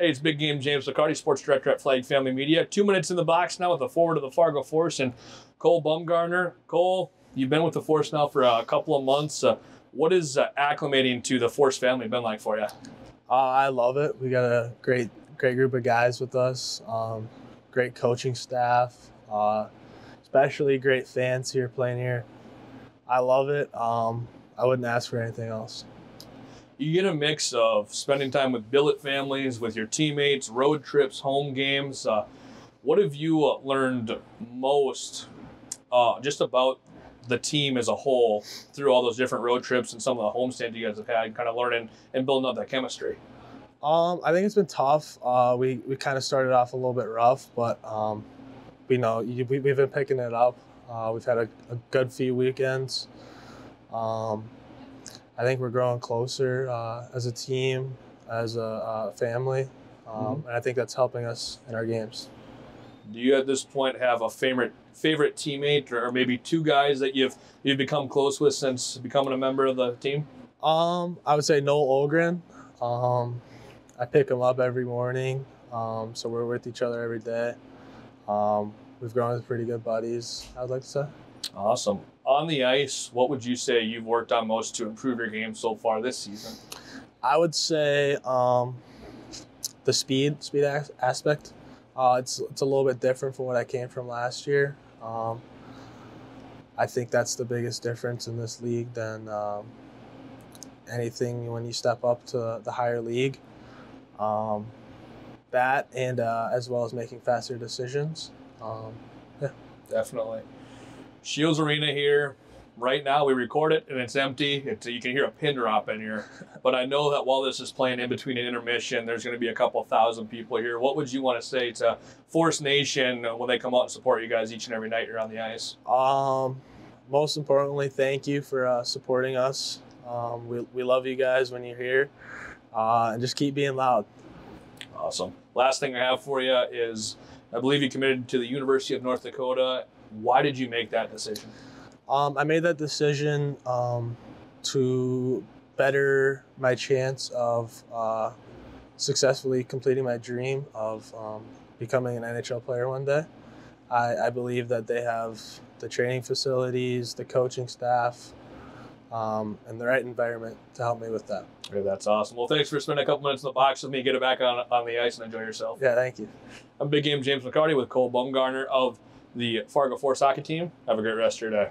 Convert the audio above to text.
Hey, it's Big Game James Licardi, Sports Director at Flag Family Media. Two minutes in the box now with the forward of the Fargo Force and Cole Bumgarner. Cole, you've been with the Force now for a couple of months. Uh, what is uh, acclimating to the Force family been like for you? Uh, I love it. We got a great, great group of guys with us. Um, great coaching staff, uh, especially great fans here playing here. I love it. Um, I wouldn't ask for anything else you get a mix of spending time with billet families, with your teammates, road trips, home games. Uh, what have you uh, learned most uh, just about the team as a whole through all those different road trips and some of the homestands you guys have had, kind of learning and building up that chemistry? Um, I think it's been tough. Uh, we we kind of started off a little bit rough, but um, we know we, we've been picking it up. Uh, we've had a, a, good few weekends. Um, I think we're growing closer uh, as a team, as a, a family, um, mm-hmm. and I think that's helping us in our games. Do you at this point have a favorite favorite teammate, or maybe two guys that you've you've become close with since becoming a member of the team? Um, I would say Noel Ogren. Um, I pick him up every morning, um, so we're with each other every day. Um, we've grown as pretty good buddies. I would like to say. Awesome on the ice, what would you say you've worked on most to improve your game so far this season? I would say um, the speed speed aspect. Uh, it's it's a little bit different from what I came from last year. Um, I think that's the biggest difference in this league than um, anything when you step up to the higher league. Um, that and uh, as well as making faster decisions. Um, yeah, definitely. Scheels Arena here. Right now, we record it and it's empty. It's, you can hear a pin drop in here. But I know that while this is playing in between an intermission, there's going to be a couple thousand people here. What would you want to say to Force Nation when they come out and support you guys each and every night you're on the ice? Um, most importantly, thank you for uh, supporting us. Um, we, we love you guys when you're here. Uh, and just keep being loud. Awesome. Last thing I have for you is I believe you committed to the University of North Dakota why did you make that decision? Um, I made that decision um, to better my chance of uh, successfully completing my dream of um, becoming an NHL player one day. I, I, believe that they have the training facilities, the coaching staff, um, and the right environment to help me with that. Okay, that's awesome. Well, thanks for spending a couple minutes in the box with me. Get it back on, on the ice and enjoy yourself. Yeah, thank you. I'm Big Game James McCarty with Cole Bumgarner of the Fargo Force soccer team. Have a great rest of your day.